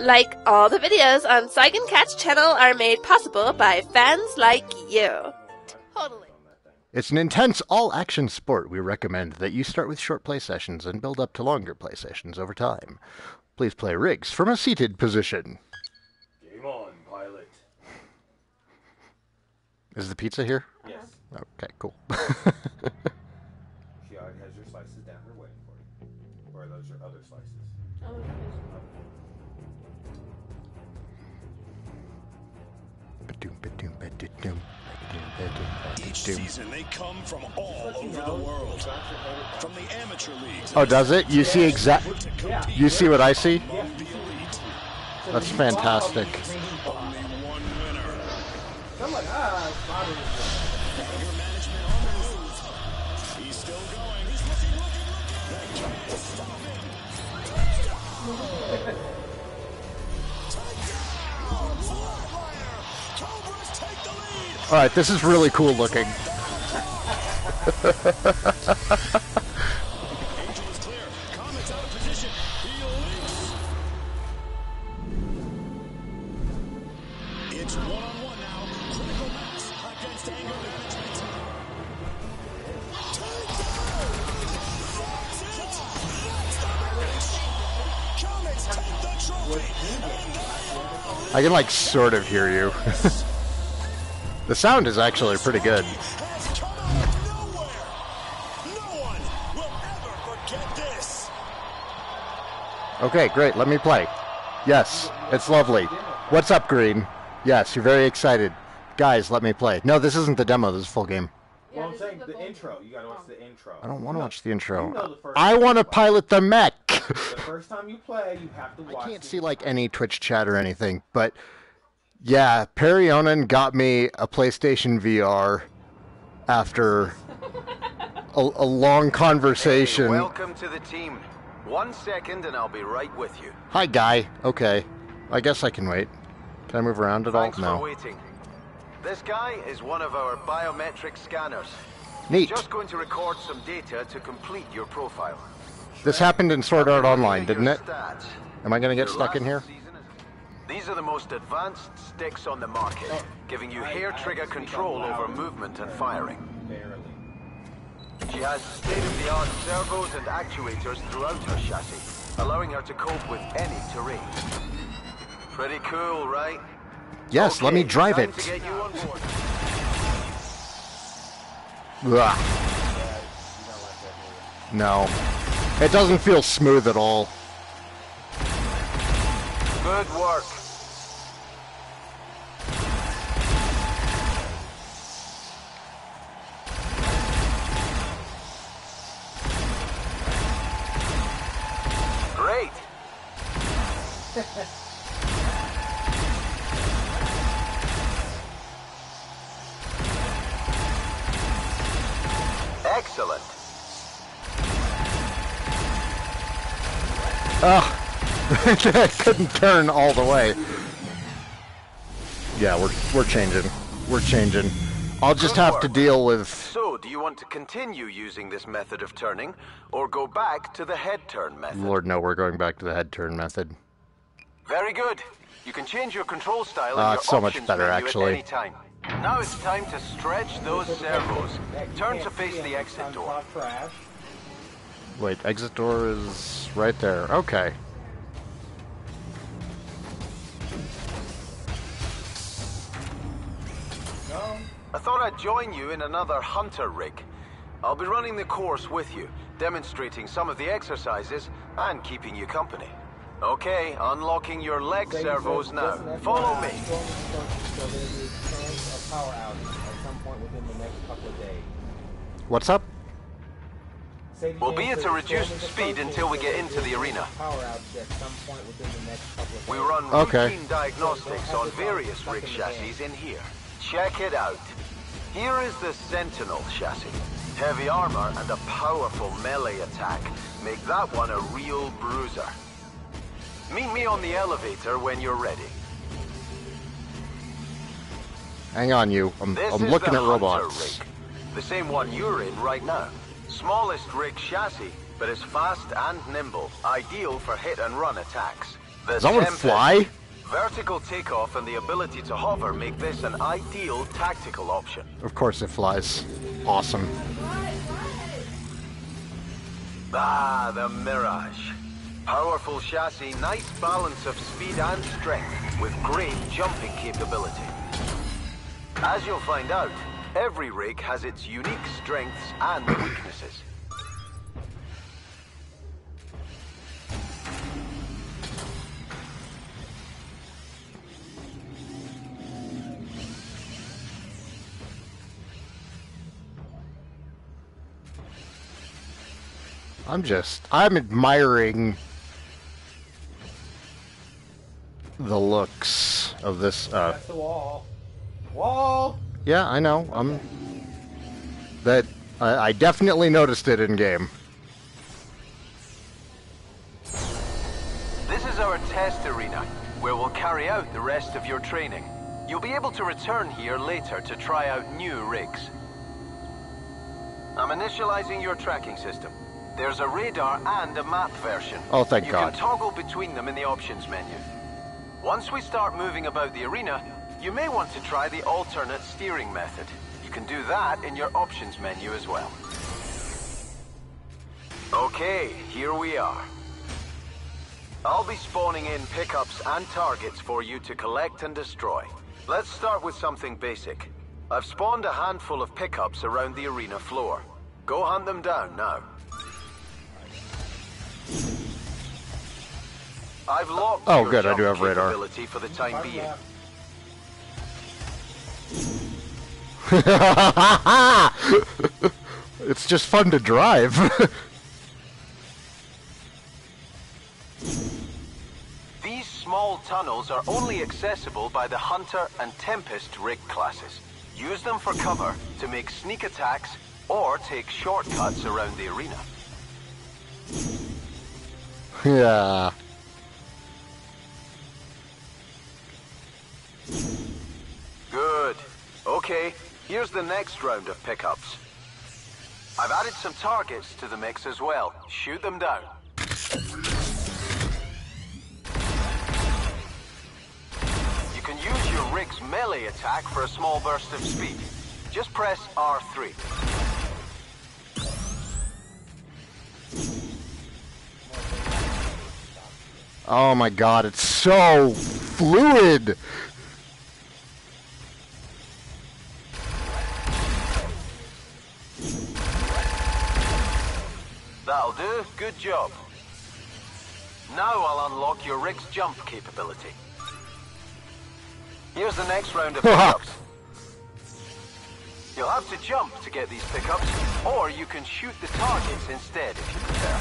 Like all the videos on Saigan Cat's channel are made possible by fans like you. Totally. It's an intense all action sport. We recommend that you start with short play sessions and build up to longer play sessions over time. Please play rigs from a seated position. Game on, pilot. Is the pizza here? Yes. Okay, cool. Each season, they come from all over the world. From the amateur leagues. Oh, does it? You see exact. You see what I see? among the elite. That's fantastic. Finish. Comets take the trophy. And they I can like sort of hear you. the sound is actually pretty good. has come out of nowhere. No one will ever forget this. Okay, great. Let me play. Yes, it's lovely. What's up, Green? Yes, you're very excited. Guys, let me play. No, this isn't the demo. This is full game. Well, I'm saying the intro. You gotta watch the intro. I don't want to watch the intro. know the first I want to pilot the mech. The first time you play, you have to watch. I can't see like any Twitch chat or anything, but yeah, Perry Onan got me a PlayStation VR after a, a long conversation. Welcome to the team. One second and I'll be right with you. Hi, guy. Okay, I guess I can wait. Can I move around at all? Thanks for No. waiting. This guy is one of our biometric scanners. Neat. Just going to record some data to complete your profile. This happened in Sword Art Online, didn't it? Am I gonna get stuck in here? These are the most advanced sticks on the market, giving you hair trigger control over movement and firing. She has state-of-the-art servos and actuators throughout her chassis, allowing her to cope with any terrain. Pretty cool, right? Yes, let me drive it. To get you on board. Ugh. No. It doesn't feel smooth at all. Good work. Ugh. I couldn't turn all the way. Yeah, we're we're changing. We're changing. I'll just Good have to deal with So, do you want to continue using this method of turning, or go back to the head turn method? Lord no, we're going back to the head turn method. Very good. You can change your control style Ah, in it's so much better, actually. any time. Now it's time to stretch those servos. Turn to face the exit door. Talk trash. Wait, exit door is right there. Okay. I thought I'd join you in another hunter rig. I'll be running the course with you, demonstrating some of the exercises and keeping you company. Okay, unlocking your leg Say- servos say- now. Follow me. storm destruction, So there's a chance of power outage at some point within the next couple of days. What's up? We'll be at a reduced speed until we get into the arena. Power outage at some point within the next couple of We run Okay. routine diagnostics on various rig chassis in here. Check it out. Here is the Sentinel chassis. Heavy armor and a powerful melee attack make that one a real bruiser. Meet me on the elevator when you're ready. Hang on, you. I'm, I'm looking at robots. rig. The same one you're in right now. Smallest rig chassis, but is fast and nimble, ideal for hit and run attacks. The Does that Tempest. fly? Vertical takeoff and the ability to hover make this an ideal tactical option. Of course it flies. Awesome. Ah, the Mirage. Powerful chassis, nice balance of speed and strength, with great jumping capability. As you'll find out, every rig has its unique strengths and weaknesses. I'm just I'm admiring the looks of this uh That's the wall. Wall! Yeah, I know. I'm that I, I definitely noticed it in game. This is our test arena, where we'll carry out the rest of your training. You'll be able to return here later to try out new rigs. I'm initializing your tracking system. There's a radar and a map version. Oh, thank you God. can toggle between them in the options menu. Once we start moving about the arena, you may want to try the alternate steering method. You can do that in your options menu as well. Okay, here we are. I'll be spawning in pickups and targets for you to collect and destroy. Let's start with something basic. I've spawned a handful of pickups around the arena floor. Go hunt them down now. I've locked Oh, good, I do have radar. for the time being. it's just fun to drive. These small tunnels are only accessible by the Hunter and Tempest rig classes. Use them for cover to make sneak attacks or take shortcuts around the arena. yeah. Okay, here's the next round of pickups. I've added some targets to the mix as well. Shoot them down. You can use your rig's melee attack for a small burst of speed. Just press R3. Oh my god, it's so fluid. Good job. Now I'll unlock your rig's jump capability. Here's the next round of pickups. You'll have to jump to get these pickups, or you can shoot the targets instead if you prefer.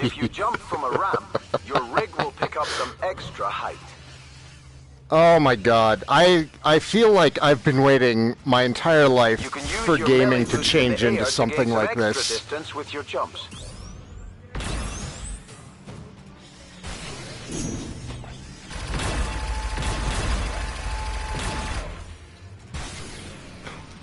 if you jump from a ramp, your rig will pick up some extra height. Oh my god. I I feel like I've been waiting my entire life You can use for gaming to change in into something to some like this. distance with your jumps.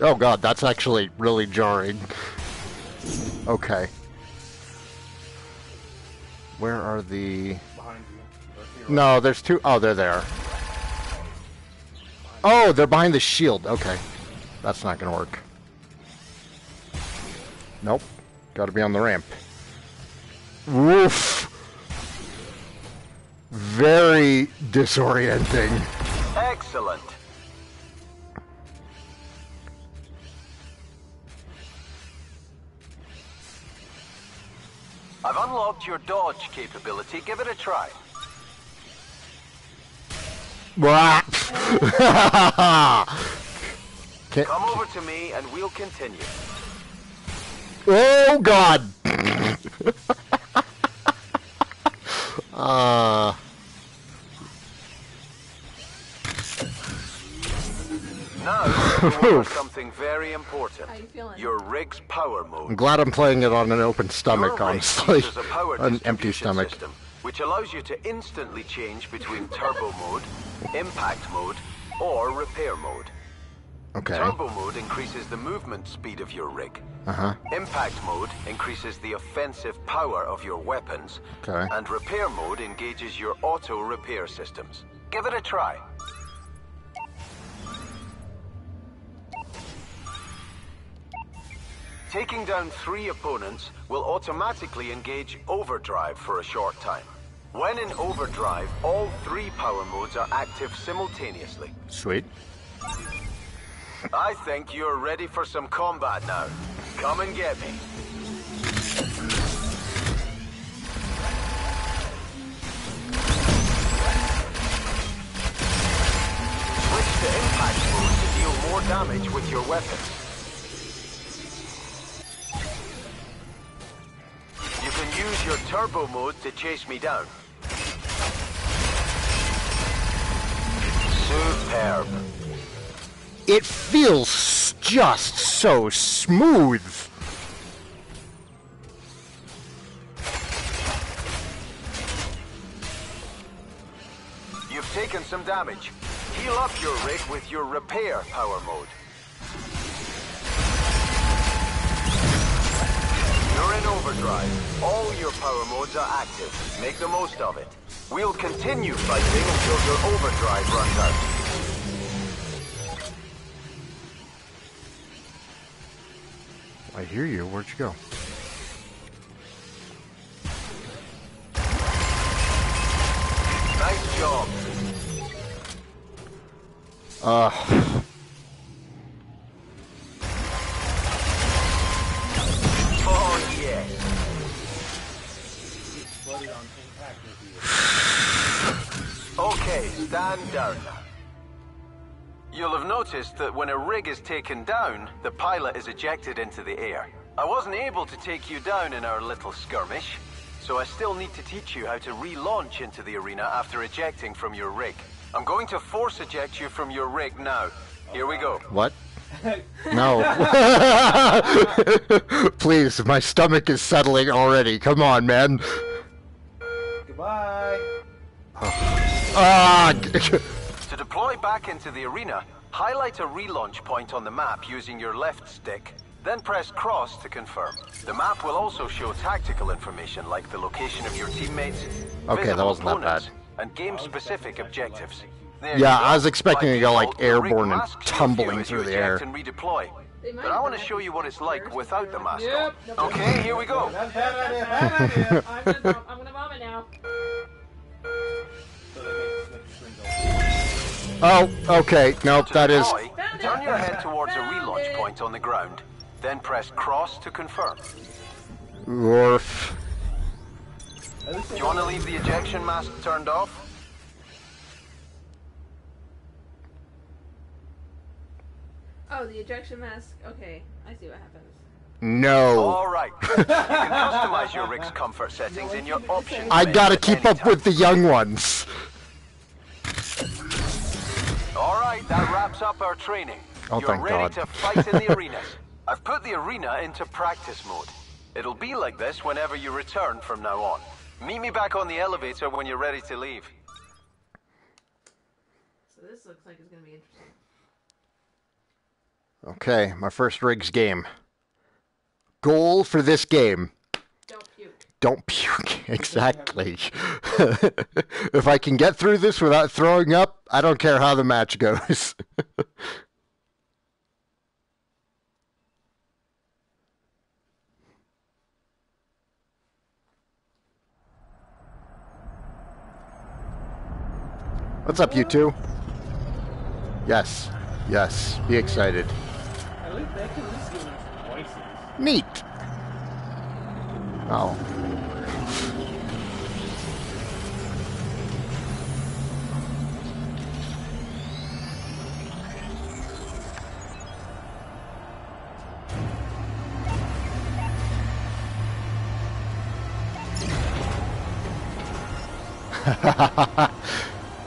Oh god, that's actually really jarring. Okay. Where are the Behind you. Or to your No, there's two oh they're there. Oh, they're behind the shield. Okay. That's not gonna work. Nope. Gotta be on the ramp. Woof. Very disorienting. Excellent. I've unlocked your dodge capability. Give it a try. Can't, Come over to me and we'll continue. oh god. uh, Now, let's go over something very important. How you feeling? Your rig's power mode. I'm glad I'm playing it on an open stomach, honestly. features a power An empty stomach. System, which allows you to instantly change between turbo mode, impact mode, or repair mode. Okay. Turbo mode increases the movement speed of your rig. Uh huh. Impact mode increases the offensive power of your weapons. Okay. And repair mode engages your auto repair systems. Give it a try. Taking down three opponents will automatically engage overdrive for a short time. When in overdrive, all three power modes are active simultaneously. Sweet. I think you're ready for some combat now. Come and get me. Switch to impact mode to deal more damage with your weapons. You can use your turbo mode to chase me down. It feels just so smooth. You've taken some damage. Heal up your rig with your repair power mode. You're in overdrive. All your power modes are active. Make the most of it. We'll continue fighting until your overdrive runs out. I hear you. Where'd you go? Nice job. Uh, Oh, yeah. Okay, stand down. You'll have noticed that when a rig is taken down, the pilot is ejected into the air. I wasn't able to take you down in our little skirmish, so I still need to teach you how to relaunch into the arena after ejecting from your rig. I'm going to force eject you from your rig now. Here we go. what? No. Please, my stomach is settling already. Come on, man. Goodbye. Oh. Ah! To deploy back into the arena, highlight a relaunch point on the map using your left stick, then press cross to confirm. The map will also show tactical information like the location of your teammates, Okay, that visible wasn't that opponents, bad. and game-specific objectives. There Yeah. I was expecting to go, like, default, the rig airborne and tumbling view through the air. And redeploy. But I want to show you what it's like without the mask Yep. on. Okay, here we go. That's bad idea, bad idea. I'm gonna, vom- I'm gonna vomit now. Oh, okay. Nope, that is. turn your head towards a relaunch point on the ground, then press cross to confirm. Oof. At least Do you want to leave the ejection mask turned off? Oh, the ejection mask. Okay, I see what happens. No. All right. You can customize your rig's comfort settings in your options. I gotta keep up time. with the young ones. All right, that wraps up our training. Oh, You're thank ready God. to fight in the arenas. I've put the arena into practice mode. It'll be like this whenever you return from now on. Meet me back on the elevator when you're ready to leave. So this looks like it's gonna be interesting. Okay, my first rigs game. Goal for this game. Don't puke. Exactly. if I can get through this without throwing up, I don't care how the match goes. What's up, you two? Yes. Yes. Be excited. At least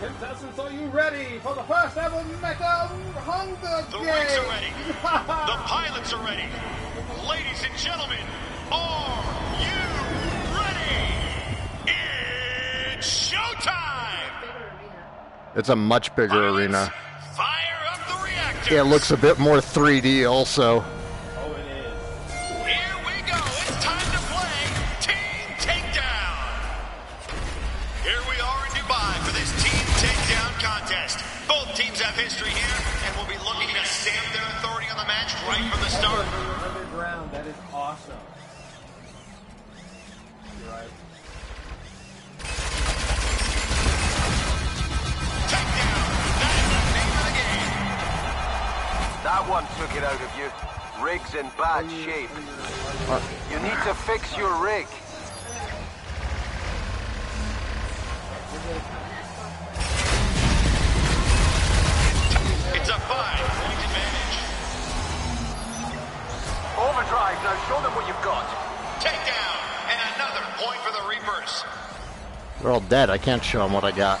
Contestants, are you ready for the first ever Mecha Hunger The Game? rigs are ready. The pilots are ready. Ladies and gentlemen, are you ready? It's showtime! It's a much bigger Pilots, arena. Fire up the reactors! it looks a bit more 3D also. Took it out of you. Rig's in bad shape. You need to fix your rig. It's a five-point advantage. Overdrive, now show them what you've got. Takedown. And another point for the Reapers. They're all dead. I can't show them what I got.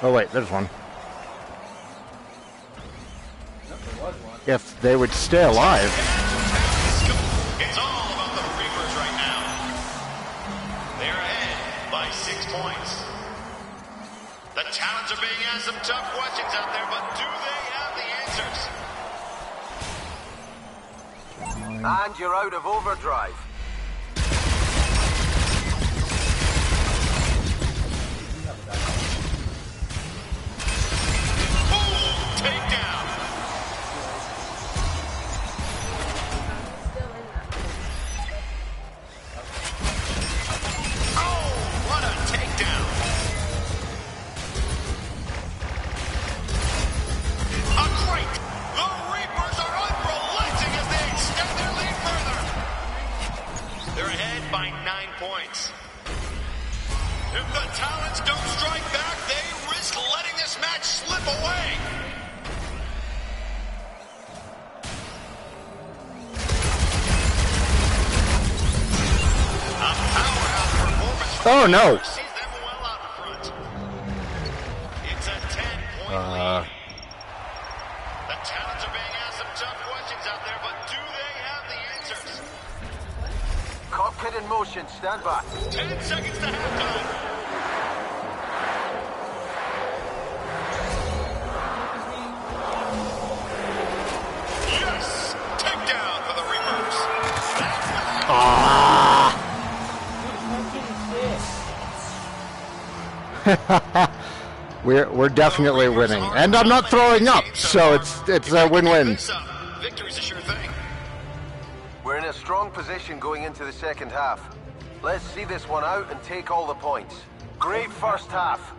Oh wait, there's one. If they would stay alive. It's all about the Reapers right now. They're ahead by six points. The Talons are being asked some tough questions out there, but do they have the answers? And you're out of overdrive. Have the answers? Cockpit in motion, stand by. 10 seconds to halftime. We're we're definitely winning, and I'm not throwing up, so it's it's a win-win. keep this up, Victory's a sure thing. We're in a strong position going into the second half. Let's see this one out and take all the points. Great first half.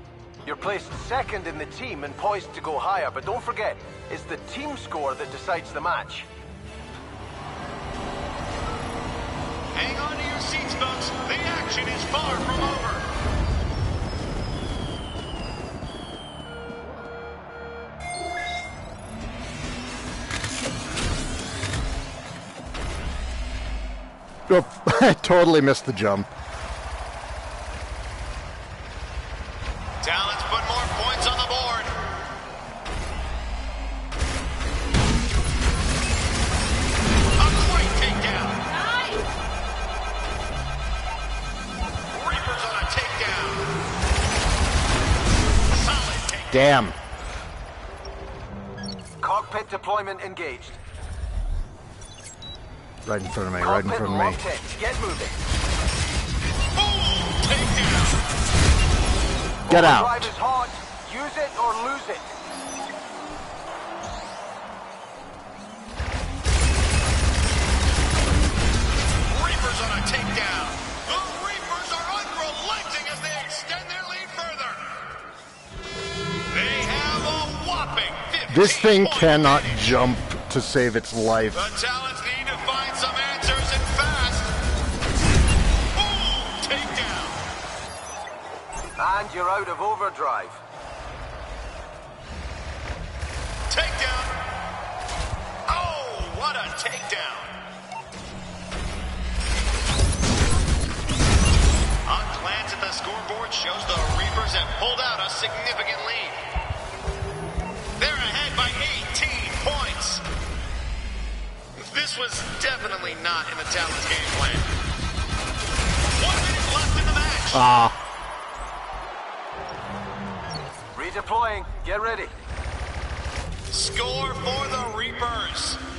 You're placed second in the team and poised to go higher, but don't forget, it's the team score that decides the match. Hang on to your seats, folks. The action is far from over. I totally missed the jump. Talons put more points on the board. A great takedown. Reapers on a takedown. Solid takedown. Damn. Cockpit deployment engaged. Right in front of me. Right in front of me. Get moving. Boom! Takedown. Get Drive out. is hot. Use it or lose it. Reapers on a takedown. The Reapers are unrelenting as they extend their lead further. They have a whopping This thing cannot advantage. jump to save its life. And you're out of overdrive. Takedown. Oh, what a takedown. A glance at the scoreboard shows the Reapers have pulled out a significant lead. They're ahead by 18 points. This was definitely not in the Talons game plan. One minute left in the match. Ah, Redeploying. Get ready. Score for the Reapers.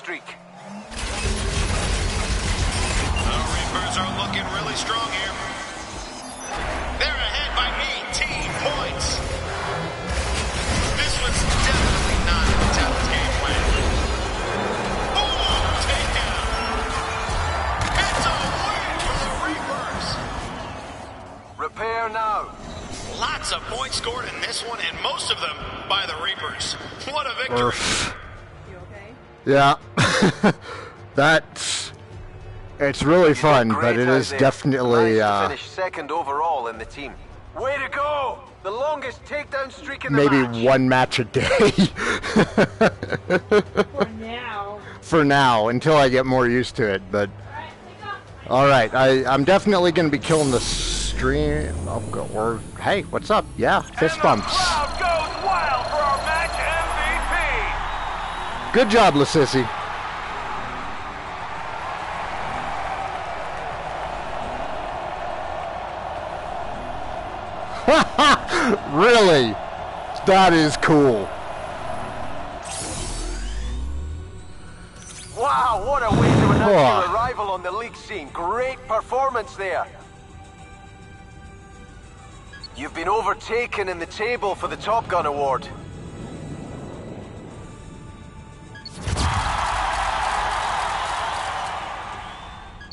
Streak. The Reapers are looking really strong here. They're ahead by 18 points. This was definitely not Tell's game plan. Boom! Takedown. It's a win for the Reapers. Repair now. Lots of points scored in this one, and most of them by the Reapers. What a victory. Oof. You okay? Yeah. That's. It's really fun, but it is out is there. definitely. Managed to Uh, finish second overall in the team. Way to go! The longest takedown streak in the maybe match. one match a day For now. for now until I get more used to it. But Alright, take off. all right, I, I'm definitely going to be killing the stream. I'll go, or hey, what's up? Yeah, fist bumps. crowd goes wild for our match MVP. Good job, Lassisi. really? That is cool. Wow, what a way to announce Oh. your arrival on the league scene. Great performance there. You've been overtaken in the table for the Top Gun Award.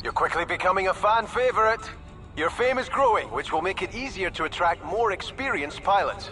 You're quickly becoming a fan favorite. Your fame is growing, which will make it easier to attract more experienced pilots.